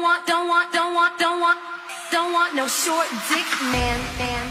don't want, don't want, don't want, don't want, don't want no short dick man, man,